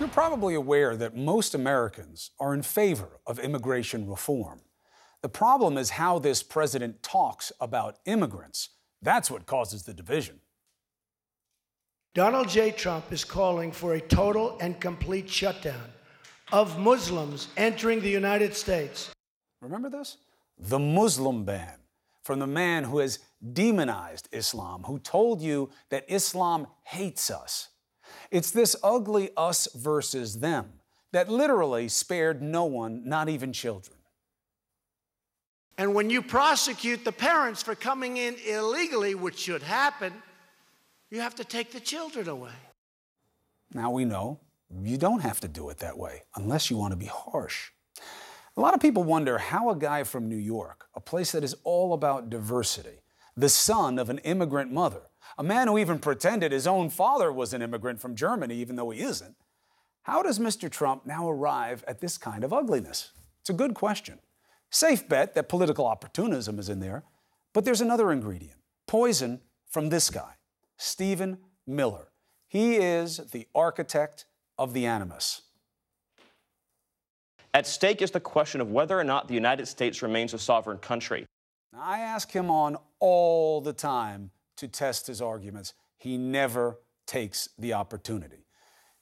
You're probably aware that most Americans are in favor of immigration reform. The problem is how this president talks about immigrants. That's what causes the division. Donald J. Trump is calling for a total and complete shutdown of Muslims entering the United States. Remember this? The Muslim ban from the man who has demonized Islam, who told you that Islam hates us. It's this ugly us versus them that literally spared no one, not even children. And when you prosecute the parents for coming in illegally, which should happen, you have to take the children away. Now we know you don't have to do it that way unless you want to be harsh. A lot of people wonder how a guy from New York, a place that is all about diversity, the son of an immigrant mother, a man who even pretended his own father was an immigrant from Germany, even though he isn't. How does Mr. Trump now arrive at this kind of ugliness? It's a good question. Safe bet that political opportunism is in there, but there's another ingredient poison from this guy, Stephen Miller. He is the architect of the animus. At stake is the question of whether or not the United States remains a sovereign country. I ask him on all the time to test his arguments. He never takes the opportunity.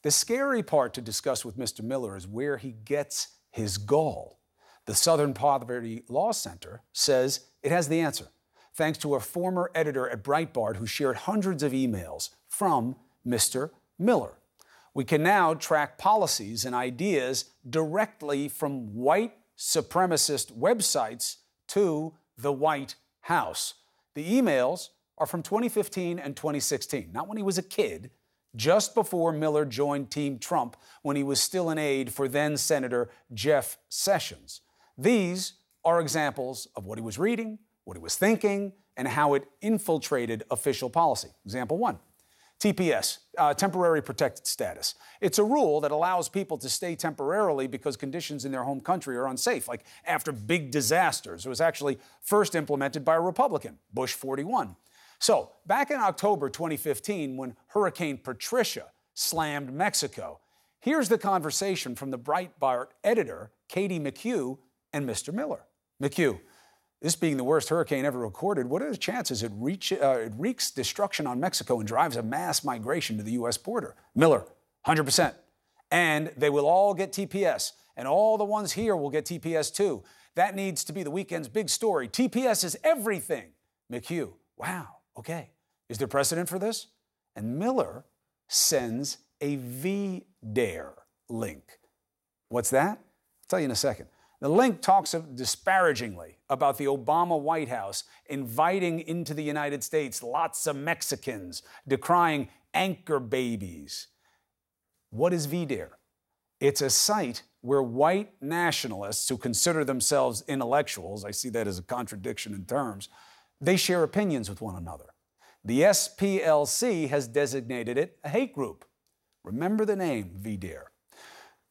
The scary part to discuss with Mr. Miller is where he gets his gall. The Southern Poverty Law Center says it has the answer, thanks to a former editor at Breitbart who shared hundreds of emails from Mr. Miller. We can now track policies and ideas directly from white supremacist websites to the White House. The emails are from 2015 and 2016, not when he was a kid, just before Miller joined Team Trump when he was still an aide for then Senator Jeff Sessions. These are examples of what he was reading, what he was thinking, and how it infiltrated official policy. Example one TPS, uh, temporary protected status. It's a rule that allows people to stay temporarily because conditions in their home country are unsafe, like after big disasters. It was actually first implemented by a Republican, Bush 41. So, back in October 2015, when Hurricane Patricia slammed Mexico, here's the conversation from the Breitbart editor, Katie McHugh, and Mr. Miller. McHugh, this being the worst hurricane ever recorded, what are the chances it, reach, uh, it wreaks destruction on Mexico and drives a mass migration to the U.S. border? Miller, 100%. And they will all get TPS, and all the ones here will get TPS too. That needs to be the weekend's big story. TPS is everything. McHugh, wow, okay. Is there precedent for this? And Miller sends a VDARE link. What's that? I'll tell you in a second. The link talks disparagingly about the Obama White House inviting into the United States lots of Mexicans, decrying anchor babies. What is VDARE? It's a site where white nationalists who consider themselves intellectuals, I see that as a contradiction in terms, they share opinions with one another. The SPLC has designated it a hate group. Remember the name VDARE.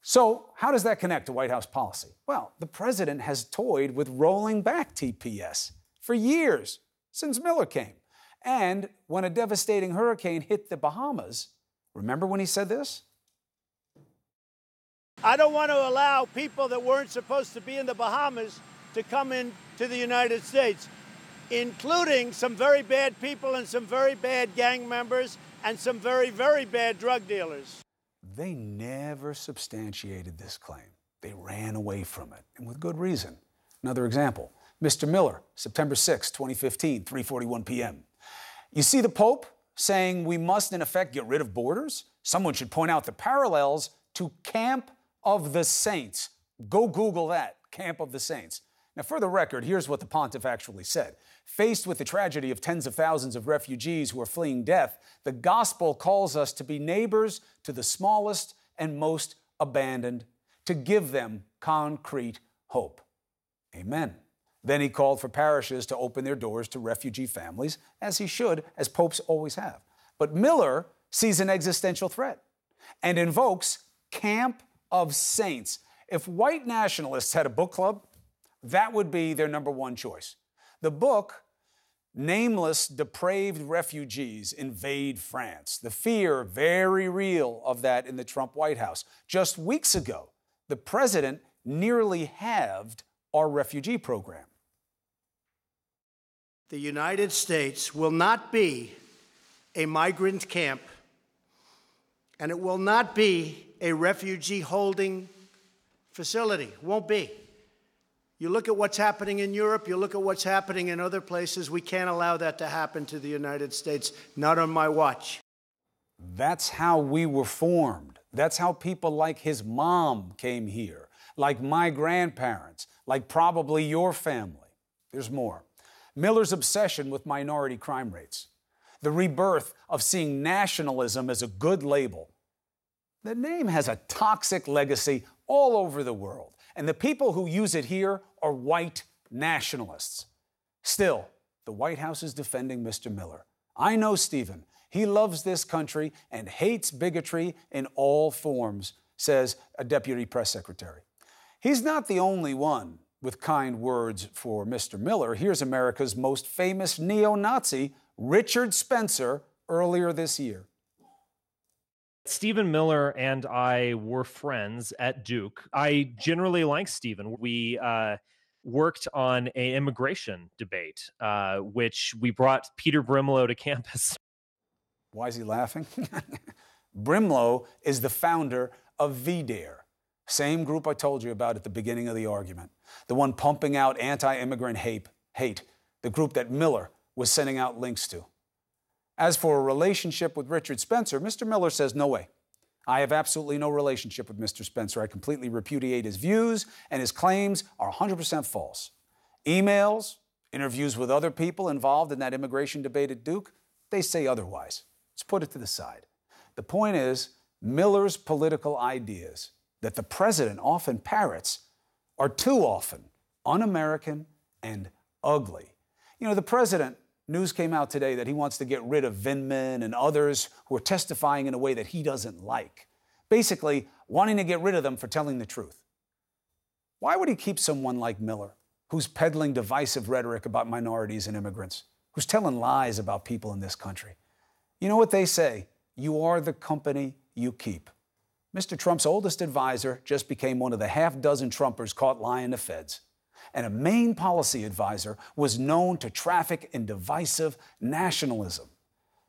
So, how does that connect to White House policy? Well, the president has toyed with rolling back TPS for years, since Miller came. And when a devastating hurricane hit the Bahamas, remember when he said this? I don't want to allow people that weren't supposed to be in the Bahamas to come into the United States, including some very bad people and some very bad gang members and some very, very bad drug dealers. They never substantiated this claim. They ran away from it, and with good reason. Another example Mr. Miller, September 6, 2015, 3:41 p.m. You see the Pope saying we must in effect get rid of borders? Someone should point out the parallels to Camp of the Saints. Go Google that, Camp of the Saints. Now, for the record, here's what the pontiff actually said. Faced with the tragedy of tens of thousands of refugees who are fleeing death, the gospel calls us to be neighbors to the smallest and most abandoned, to give them concrete hope. Amen. Then he called for parishes to open their doors to refugee families, as he should, as popes always have. But Miller sees an existential threat and invokes Camp of Saints. If white nationalists had a book club, that would be their number one choice. The book Nameless, depraved refugees invade France. The fear, very real, of that in the Trump White House. Just weeks ago, the president nearly halved our refugee program. The United States will not be a migrant camp, and it will not be a refugee holding facility. Won't be. You look at what's happening in Europe, you look at what's happening in other places. We can't allow that to happen to the United States, not on my watch. That's how we were formed. That's how people like his mom came here, like my grandparents, like probably your family. There's more. Miller's obsession with minority crime rates, the rebirth of seeing nationalism as a good label. The name has a toxic legacy all over the world. And the people who use it here are white nationalists. Still, the White House is defending Mr. Miller. I know Stephen. He loves this country and hates bigotry in all forms, says a deputy press secretary. He's not the only one with kind words for Mr. Miller. Here's America's most famous neo Nazi, Richard Spencer, earlier this year. Stephen Miller and I were friends at Duke. I generally like Stephen. We uh, worked on an immigration debate, uh, which we brought Peter Brimelow to campus. Why is he laughing? Brimelow is the founder of VDARE, same group I told you about at the beginning of the argument, the one pumping out anti-immigrant hate, hate, the group that Miller was sending out links to. As for a relationship with Richard Spencer, Mr. Miller says, no way. I have absolutely no relationship with Mr. Spencer. I completely repudiate his views, and his claims are 100% false. Emails, interviews with other people involved in that immigration debate at Duke, they say otherwise. Let's put it to the side. The point is, Miller's political ideas that the president often parrots are too often un American and ugly. You know, the president News came out today that he wants to get rid of Vindman and others who are testifying in a way that he doesn't like. Basically, wanting to get rid of them for telling the truth. Why would he keep someone like Miller, who's peddling divisive rhetoric about minorities and immigrants, who's telling lies about people in this country? You know what they say you are the company you keep. Mr. Trump's oldest advisor just became one of the half dozen Trumpers caught lying to feds and a main policy advisor, was known to traffic in divisive nationalism.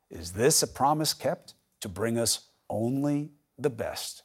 Is this a promise kept to bring us only the best?